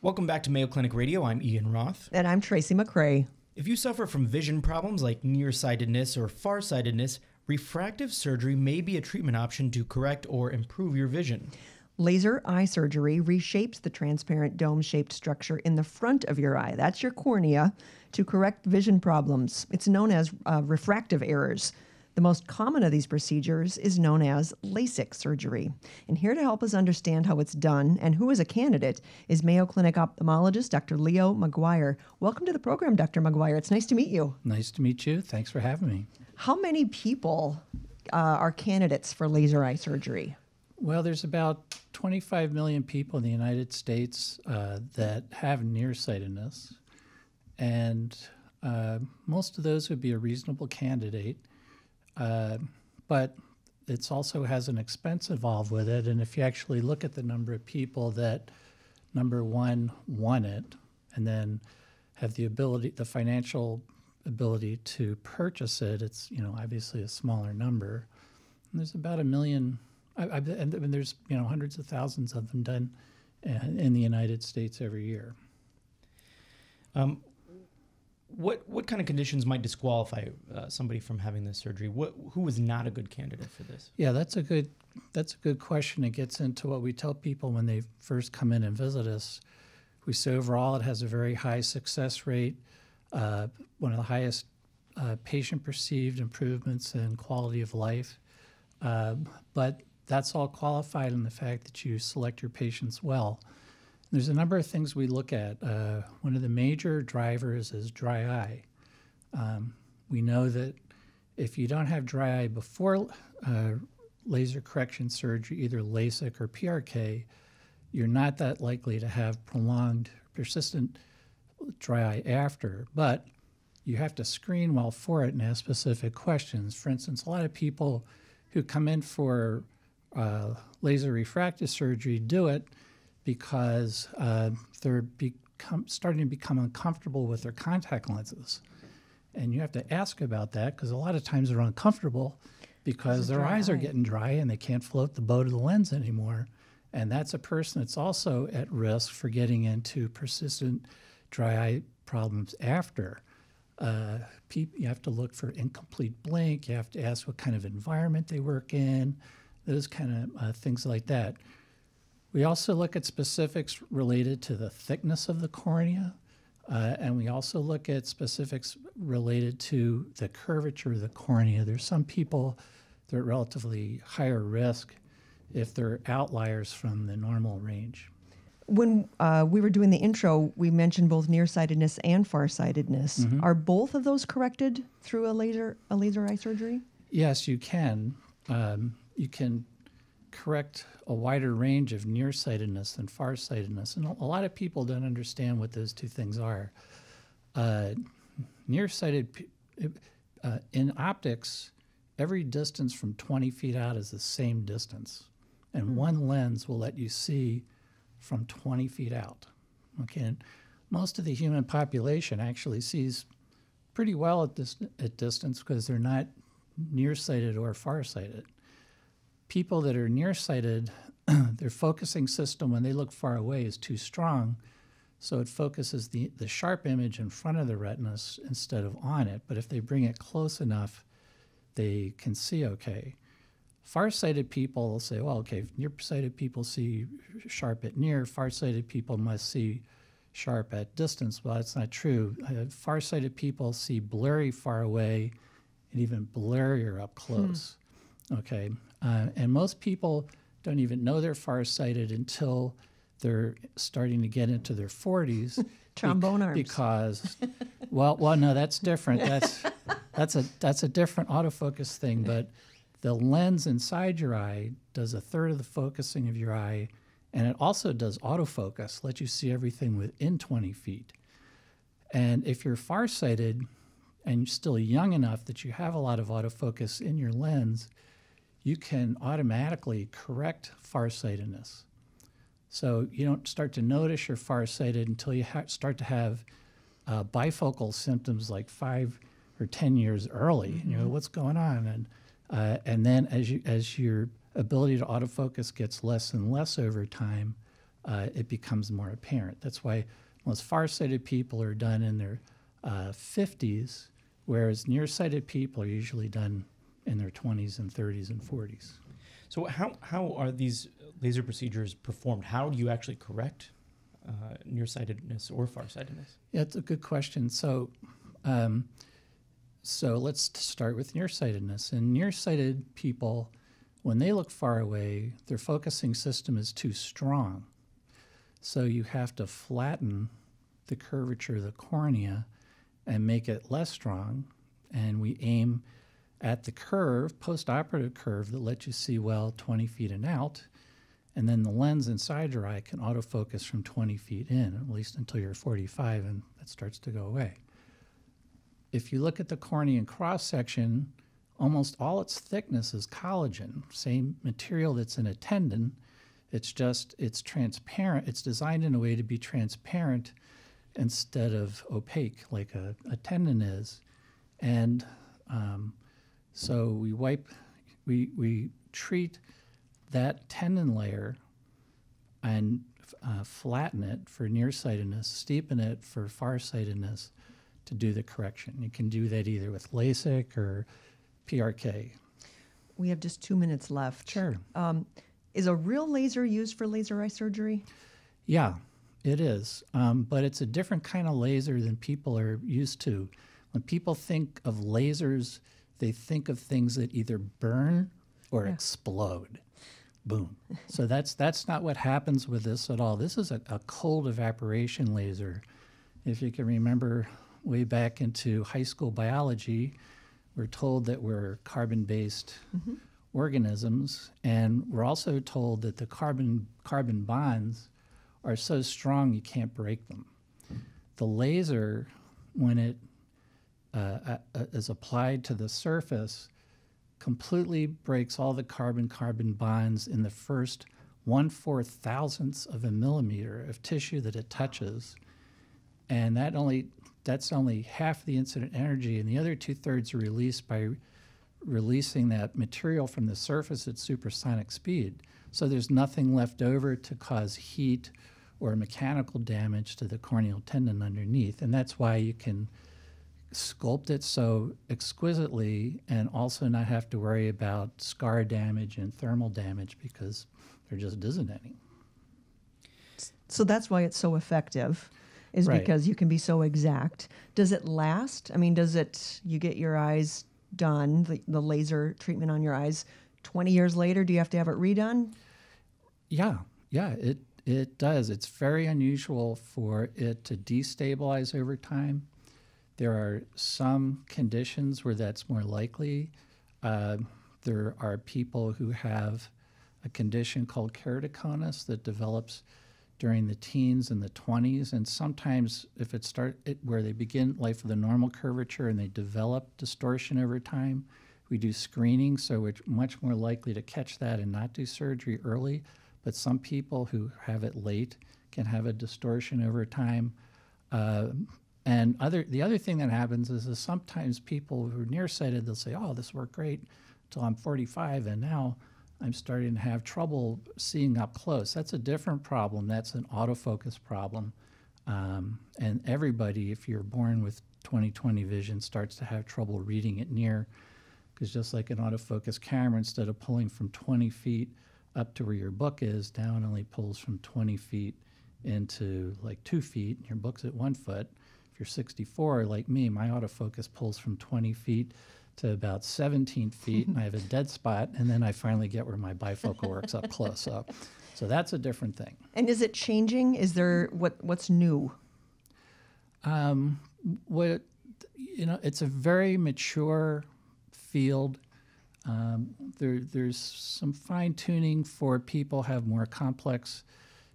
Welcome back to Mayo Clinic Radio. I'm Ian Roth. And I'm Tracy McCray. If you suffer from vision problems like nearsightedness or farsightedness, refractive surgery may be a treatment option to correct or improve your vision. Laser eye surgery reshapes the transparent dome shaped structure in the front of your eye. That's your cornea to correct vision problems. It's known as uh, refractive errors. The most common of these procedures is known as LASIK surgery. And here to help us understand how it's done and who is a candidate is Mayo Clinic ophthalmologist Dr. Leo Maguire. Welcome to the program, Dr. Maguire. It's nice to meet you. Nice to meet you. Thanks for having me. How many people uh, are candidates for laser eye surgery? Well, there's about 25 million people in the United States uh, that have nearsightedness, and uh, most of those would be a reasonable candidate. Uh, but it also has an expense involved with it. And if you actually look at the number of people that, number one, want it, and then have the ability, the financial ability to purchase it, it's you know obviously a smaller number. And there's about a million, I, I, and, and there's you know hundreds of thousands of them done in, in the United States every year. Um, what what kind of conditions might disqualify uh, somebody from having this surgery? What who is not a good candidate for this? Yeah, that's a good that's a good question. It gets into what we tell people when they first come in and visit us. We say overall it has a very high success rate, uh, one of the highest uh, patient perceived improvements in quality of life. Um, but that's all qualified in the fact that you select your patients well. There's a number of things we look at. Uh, one of the major drivers is dry eye. Um, we know that if you don't have dry eye before uh, laser correction surgery, either LASIK or PRK, you're not that likely to have prolonged, persistent dry eye after. But you have to screen well for it and ask specific questions. For instance, a lot of people who come in for uh, laser refractive surgery do it because uh, they're become, starting to become uncomfortable with their contact lenses. And you have to ask about that because a lot of times they're uncomfortable because their eyes eye. are getting dry and they can't float the boat of the lens anymore. And that's a person that's also at risk for getting into persistent dry eye problems after. Uh, you have to look for incomplete blink. You have to ask what kind of environment they work in, those kind of uh, things like that. We also look at specifics related to the thickness of the cornea, uh, and we also look at specifics related to the curvature of the cornea. There's some people that are relatively higher risk if they're outliers from the normal range. When uh, we were doing the intro, we mentioned both nearsightedness and farsightedness. Mm-hmm. Are both of those corrected through a laser a laser eye surgery? Yes, you can. Um, you can correct a wider range of nearsightedness than farsightedness. And a lot of people don't understand what those two things are. Uh, nearsighted, uh, in optics, every distance from 20 feet out is the same distance. And mm-hmm. one lens will let you see from 20 feet out. Okay, and most of the human population actually sees pretty well at this at distance because they're not nearsighted or farsighted people that are nearsighted, their focusing system when they look far away is too strong, so it focuses the, the sharp image in front of the retina instead of on it. But if they bring it close enough, they can see okay. Farsighted people will say, well, okay, nearsighted people see sharp at near, farsighted people must see sharp at distance. Well, that's not true. Uh, farsighted people see blurry far away and even blurrier up hmm. close. Hmm. Okay, uh, and most people don't even know they're farsighted until they're starting to get into their 40s. Trombone arms. Because, well, well, no, that's different. That's that's a that's a different autofocus thing. But the lens inside your eye does a third of the focusing of your eye, and it also does autofocus, let you see everything within 20 feet. And if you're farsighted and still young enough that you have a lot of autofocus in your lens, you can automatically correct farsightedness. So you don't start to notice you're farsighted until you ha- start to have uh, bifocal symptoms like five or ten years early. Mm-hmm. You know what's going on, and uh, and then as you as your ability to autofocus gets less and less over time, uh, it becomes more apparent. That's why most farsighted people are done in their uh, 50s, whereas nearsighted people are usually done in their 20s and 30s and 40s. So how how are these laser procedures performed? How do you actually correct uh, nearsightedness or farsightedness? Yeah, it's a good question. So, um, so let's start with nearsightedness. And nearsighted people, when they look far away, their focusing system is too strong. So you have to flatten the curvature of the cornea and make it less strong. And we aim at the curve, post-operative curve that lets you see well 20 feet and out. And then the lens inside your eye can autofocus from 20 feet in, at least until you're 45, and that starts to go away. If you look at the cornea cross section, almost all its thickness is collagen, same material that's in a tendon. It's just, it's transparent. It's designed in a way to be transparent instead of opaque like a, a tendon is. And um, so we wipe, we, we treat that tendon layer and uh, flatten it for nearsightedness, steepen it for farsightedness to do the correction. You can do that either with LASIK or PRK. We have just two minutes left. Sure. Um, is a real laser used for laser eye surgery? Yeah, it is. Um, but it's a different kind of laser than people are used to. When people think of lasers, they think of things that either burn or Yeah. explode. Boom. so that's that's not what happens with this at all. This is a, a cold evaporation laser. If you can remember way back into high school biology, we're told that we're carbon-based mm-hmm. organisms, and we're also told that the carbon carbon bonds are so strong you can't break them. The laser, when it uh, is applied to the surface, completely breaks all the carbon-carbon bonds in the first one-four thousandths of a millimeter of tissue that it touches, and that only that's only half the incident energy, and the other two-thirds are released by releasing that material from the surface at supersonic speed. So there's nothing left over to cause heat or mechanical damage to the corneal tendon underneath. And that's why you can sculpt it so exquisitely and also not have to worry about scar damage and thermal damage because there just isn't any. So that's why it's so effective, is Right. because you can be so exact. Does it last? I mean, does it, you get your eyes done, the, the laser treatment on your eyes, 20 years later, do you have to have it redone? Yeah, yeah, it it does. It's very unusual for it to destabilize over time. There are some conditions where that's more likely. Uh, there are people who have a condition called keratoconus that develops during the teens and the 20s, and sometimes if it start it, where they begin life with a normal curvature and they develop distortion over time, we do screening, so we're much more likely to catch that and not do surgery early. But some people who have it late can have a distortion over time. Uh, and other the other thing that happens is, is sometimes people who are nearsighted they'll say, "Oh, this worked great until I'm 45, and now I'm starting to have trouble seeing up close." That's a different problem. That's an autofocus problem. Um, and everybody, if you're born with 20/20 vision, starts to have trouble reading it near, because just like an autofocus camera, instead of pulling from 20 feet up to where your book is, down only pulls from 20 feet into like two feet. Your book's at one foot. You're 64, like me, my autofocus pulls from 20 feet to about 17 feet, and I have a dead spot, and then I finally get where my bifocal works up close. So, so that's a different thing. And is it changing? Is there, what what's new? Um, what you know, it's a very mature field. Um, there, there's some fine tuning for people have more complex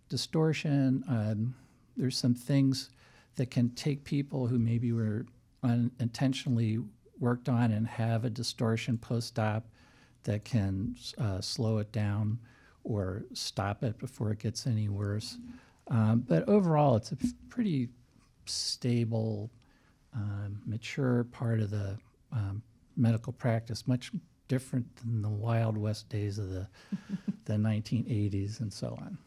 distortion. Um, there's some things that can take people who maybe were unintentionally worked on and have a distortion post-op that can uh, slow it down or stop it before it gets any worse. Um, but overall, it's a pretty stable, um, mature part of the um, medical practice, much different than the Wild West days of the, the 1980s and so on.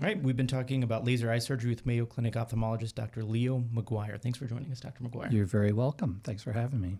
All right, we've been talking about laser eye surgery with Mayo Clinic ophthalmologist Dr. Leo Maguire. Thanks for joining us, Dr. Maguire. You're very welcome. Thanks for having me.